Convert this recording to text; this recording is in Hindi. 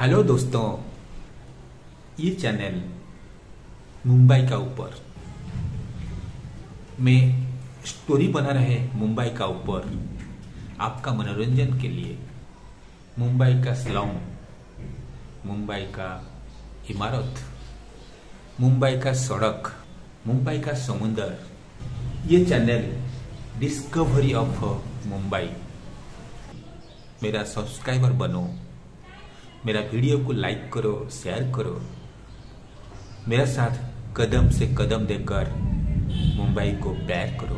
हेलो दोस्तों, ये चैनल मुंबई का ऊपर। में स्टोरी बना रहे मुंबई का ऊपर। आपका मनोरंजन के लिए मुंबई का स्लम, मुंबई का इमारत, मुंबई का सड़क, मुंबई का समुंदर। ये चैनल डिस्कवरी ऑफ़ मुंबई। मेरा सब्सक्राइबर बनो। मेरा वीडियो को लाइक करो, शेयर करो। मेरा साथ कदम से कदम देकर मुंबई को प्यार करो।